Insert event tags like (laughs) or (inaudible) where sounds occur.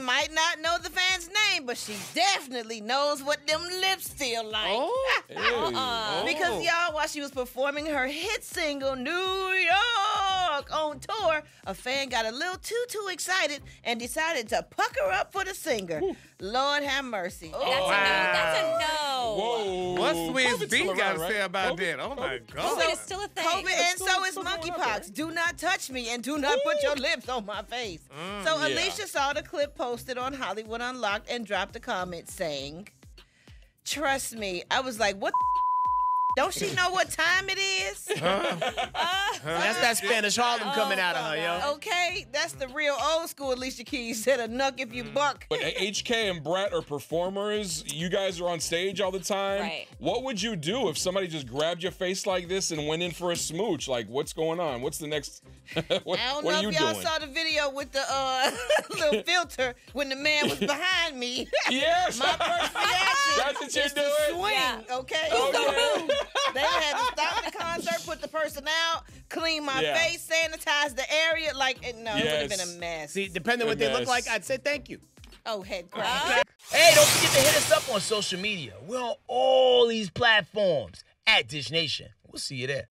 might not know the fan's name, but she definitely knows what them lips feel like. Oh, (laughs) uh-uh. Hey, oh. Because y'all, while she was performing her hit single "New York" on tour, a fan got a little too too excited and decided to pucker up for the singer. Lord have mercy. That's a no. That's a no. Whoa. What's Swiss COVID's B got to around, say about COVID? that? Oh my COVID? God. COVID is still a thing. COVID and still- so is still going out monkeypox. Do not touch me and do not put your lips on my face. Mm, so yeah. Alicia saw the clip posted on Hollywood Unlocked and dropped a comment saying, "Trust me." I was like, "What? The Don't she know what time it is?" Uh, that's that uh, Spanish Harlem uh, coming out of her, yo. Okay, that's the real old school Alicia Keys said a nuck if you mm. buck. But HK and Brat are performers. You guys are on stage all the time. Right. What would you do if somebody just grabbed your face like this and went in for a smooch? Like, what's going on? What's the next? (laughs) what I don't what know are you if y'all doing? saw the video with the uh, (laughs) little filter when the man was behind me. (laughs) yes. My first reaction That's what you're is to doing? swing, Yeah. okay? Oh, (laughs) yeah. They had to stop the concert, put the person out, clean my Yeah. face, sanitize the area. Like, it- no, it would have been a mess. See, depending on what they look like, I'd say thank you. oh, Headkrack. Hey, don't forget to hit us up on social media. We're on all these platforms at Dish Nation. We'll see you there.